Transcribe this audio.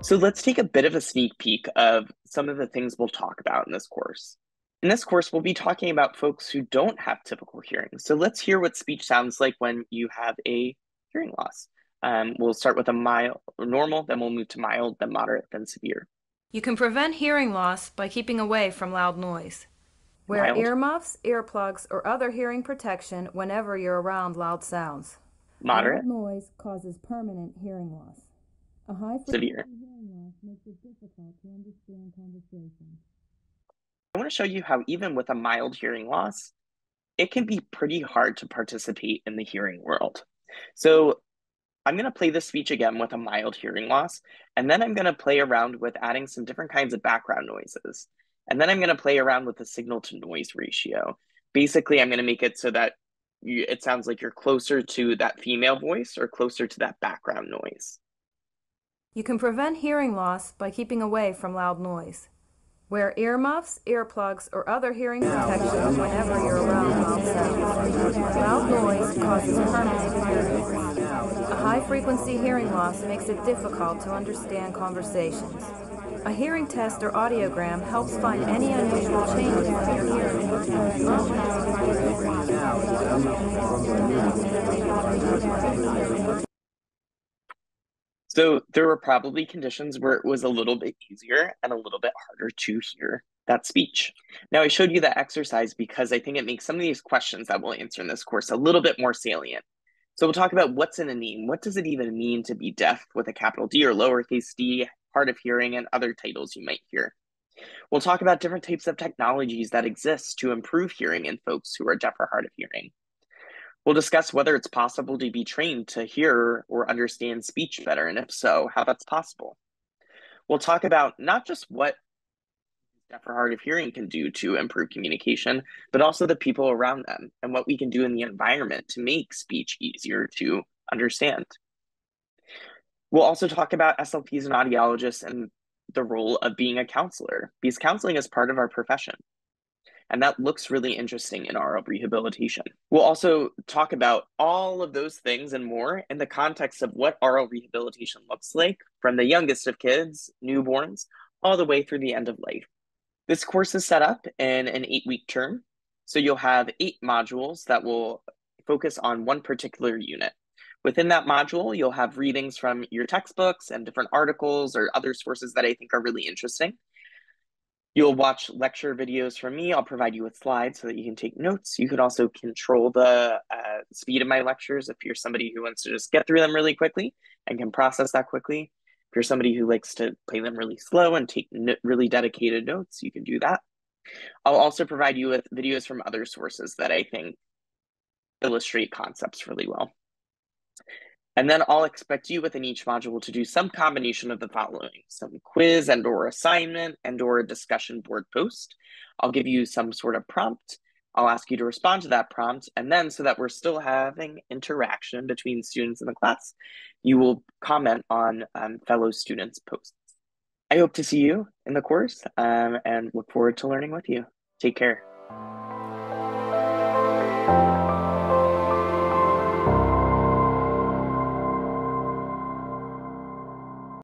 So let's take a bit of a sneak peek of some of the things we'll talk about in this course. In this course, we'll be talking about folks who don't have typical hearing. So let's hear what speech sounds like when you have a hearing loss. Um, we'll start with a mild, normal, then we'll move to mild, then moderate, then severe. You can prevent hearing loss by keeping away from loud noise. Wear Mild. earmuffs, earplugs, or other hearing protection whenever you're around loud sounds. Moderate, Loud noise causes permanent hearing loss. A high severe. hearing loss makes it difficult to understand conversations. I want to show you how even with a mild hearing loss, it can be pretty hard to participate in the hearing world. So I'm going to play this speech again with a mild hearing loss, and then I'm going to play around with adding some different kinds of background noises. And then I'm going to play around with the signal to noise ratio. Basically, I'm going to make it so that you, it sounds like you're closer to that female voice or closer to that background noise. You can prevent hearing loss by keeping away from loud noise. Wear earmuffs, earplugs, or other hearing protection whenever you're around loud sounds. Loud noise causes permanent hearing loss. A high frequency hearing loss makes it difficult to understand conversations. A hearing test or audiogram helps find any unusual changes in your hearing. So there were probably conditions where it was a little bit easier and a little bit harder to hear that speech. Now, I showed you that exercise because I think it makes some of these questions that we'll answer in this course a little bit more salient. So we'll talk about what's in a name. What does it even mean to be deaf with a capital D or lowercase d, hard of hearing, and other titles you might hear. We'll talk about different types of technologies that exist to improve hearing in folks who are deaf or hard of hearing. We'll discuss whether it's possible to be trained to hear or understand speech better, and if so, how that's possible. We'll talk about not just what deaf or hard of hearing can do to improve communication, but also the people around them and what we can do in the environment to make speech easier to understand. We'll also talk about SLPs and audiologists and the role of being a counselor, because counseling is part of our profession. And that looks really interesting in aural rehabilitation. We'll also talk about all of those things and more in the context of what aural rehabilitation looks like from the youngest of kids, newborns, all the way through the end of life. This course is set up in an eight week term. So you'll have eight modules that will focus on one particular unit. Within that module, you'll have readings from your textbooks and different articles or other sources that I think are really interesting. You'll watch lecture videos from me. I'll provide you with slides so that you can take notes. You could also control the uh, speed of my lectures if you're somebody who wants to just get through them really quickly and can process that quickly. If you're somebody who likes to play them really slow and take really dedicated notes, you can do that. I'll also provide you with videos from other sources that I think illustrate concepts really well. And then I'll expect you within each module to do some combination of the following, some quiz and or assignment and or a discussion board post. I'll give you some sort of prompt. I'll ask you to respond to that prompt. And then so that we're still having interaction between students in the class, you will comment on um, fellow students' posts. I hope to see you in the course um, and look forward to learning with you. Take care.